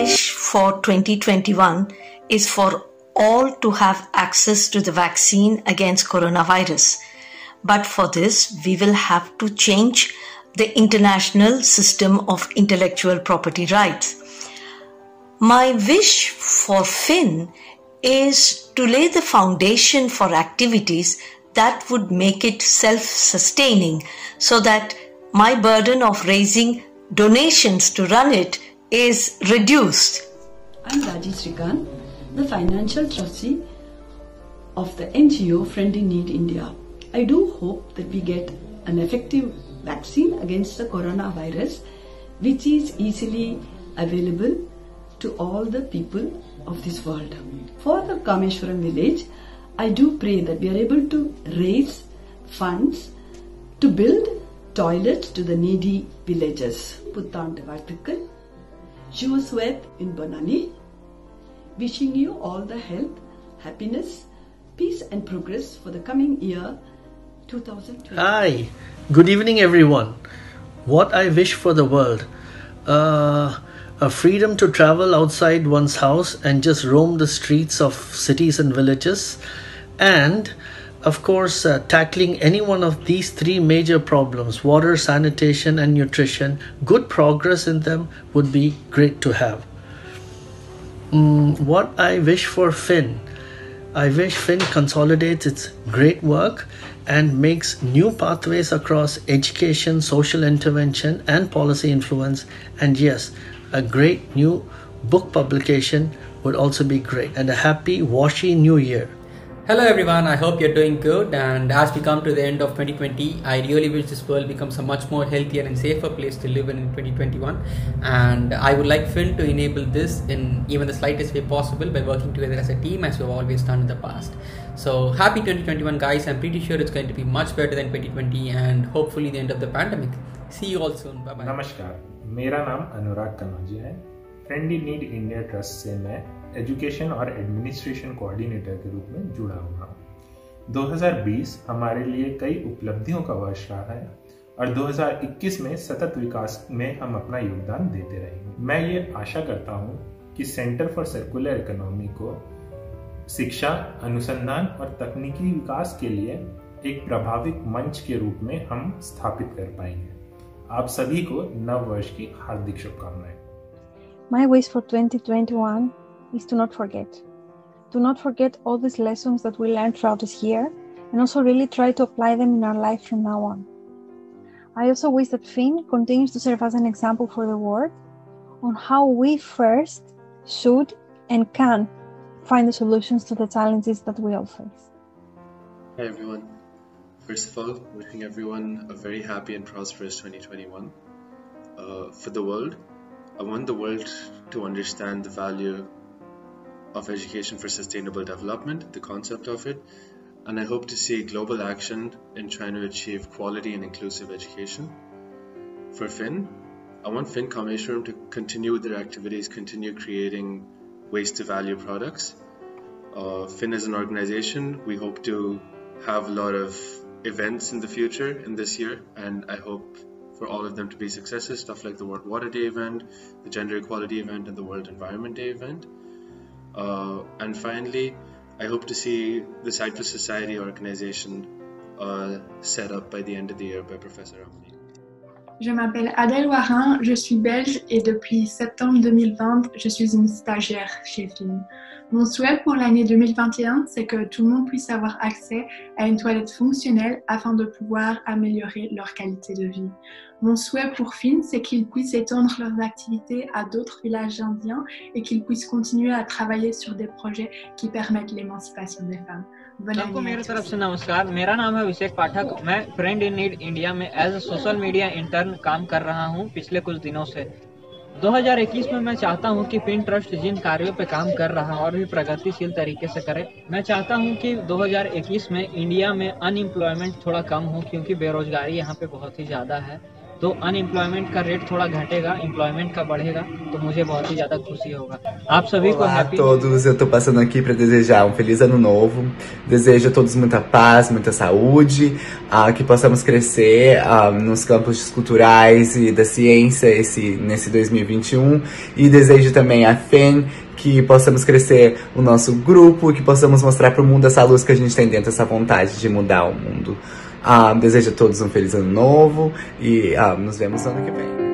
wish for 2021 is for all to have access to the vaccine against coronavirus. But for this, we will have to change the international system of intellectual property rights. My wish for FIN is to lay the foundation for activities that would make it self sustaining so that my burden of raising donations to run it is reduced. I'm Raji Srikan, the financial trustee of the NGO Friend in Need India. I do hope that we get an effective vaccine against the coronavirus, which is easily available to all the people of this world. For the Kameshwaram village, I do pray that we are able to raise funds to build toilets to the needy villages. Puttan Devartikal, Shuaswet in Banani, wishing you all the health, happiness, peace and progress for the coming year 2020. Hi, good evening, everyone. What I wish for the world. Uh, a freedom to travel outside one's house and just roam the streets of cities and villages, and of course, uh, tackling any one of these three major problems water, sanitation, and nutrition, good progress in them would be great to have. Mm, what I wish for FIN I wish FIN consolidates its great work and makes new pathways across education, social intervention, and policy influence. And yes, a great new book publication would also be great. And a happy, washy new year. Hello everyone, I hope you're doing good and as we come to the end of 2020, I really wish this world becomes a much more healthier and safer place to live in in 2021 and I would like FIN to enable this in even the slightest way possible by working together as a team as we've always done in the past. So happy 2021 guys, I'm pretty sure it's going to be much better than 2020 and hopefully the end of the pandemic. See you all soon, bye bye. Namaskar, मेरा naam Anurag Kanauji hai. Friend in Need India Trust से मैं education और administration coordinator के रूप में जुड़ा हुआ हूँ। 2020 हमारे लिए कई उपलब्धियों का वर्ष रहा है और 2021 में सतत विकास में हम अपना योगदान देते रहेंगे मैं ये आशा करता हूँ कि सेंटर फॉर सर्कुलर इकोनॉमी को शिक्षा, अनुसंधान और तकनीकी विकास के लिए एक प्रभावित मंच के रूप में हम स्थापित कर पाएँगे। आप सभी को नव वर्ष की हार्दिक शुभकामनाएँ। My wish for 2021 is to not forget. Do not forget all these lessons that we learned throughout this year and also really try to apply them in our life from now on. I also wish that FIN continues to serve as an example for the world on how we first should and can find the solutions to the challenges that we all face. Hi everyone. First of all, wishing everyone a very happy and prosperous 2021. Uh, for the world, I want the world to understand the value of education for sustainable development, the concept of it, and I hope to see global action in trying to achieve quality and inclusive education. For FIN, I want FIN Kameshwaram to continue with their activities, continue creating waste to value products. Uh, FIN as an organization, we hope to have a lot of events in the future in this year, and I hope for all of them to be successes, stuff like the World Water Day event, the Gender Equality event, and the World Environment Day event. Uh, and finally, I hope to see the Cyprus Society organization uh, set up by the end of the year by Professor Ramani. Je m'appelle Adèle Warin, je suis belge et depuis septembre 2020, je suis une stagiaire chez FIN. Mon souhait pour l'année 2021, c'est que tout le monde puisse avoir accès à une toilette fonctionnelle afin de pouvoir améliorer leur qualité de vie. Mon souhait pour FIN, c'est qu'ils puissent étendre leurs activités à d'autres villages indiens et qu'ils puissent continuer à travailler sur des projets qui permettent l'émancipation des femmes. सबको मेरी तरफ़ से। नमस्कार। मेरा नाम है अभिषेक पाठक। मैं friend in need India में as a social media intern काम कर रहा हूँ पिछले कुछ दिनों से। 2021 में मैं चाहता हूँ कि पिन ट्रस्ट जिन कार्यों पे काम कर रहा है और भी प्रगतिशील तरीके से करे मैं चाहता हूँ कि 2021 में इंडिया में अनएम्प्लॉयमेंट थोड़ा कम हो क्योंकि बेरोजगारी यहाँ पे बहुत ही ज़्यादा है। तो अनएम्प्लॉयमेंट का रेट थोड़ा घटेगा एम्प्लॉयमेंट का बढ़ेगा तो मुझे बहुत ही ज्यादा खुशी होगा आप सभी को Olá a happy todos, eu tô passando aqui para desejar um feliz ano novo. Desejo a todos muita paz, muita saúde, ah, que possamos crescer ah, nos campos culturais e da ciência esse, nesse 2021. E desejo também a FEM que possamos crescer o nosso grupo, que possamos mostrar para o mundo essa luz que a gente tem dentro, essa vontade de mudar o mundo. Ah, desejo a todos um feliz ano novo e ah, nos vemos ano que vem.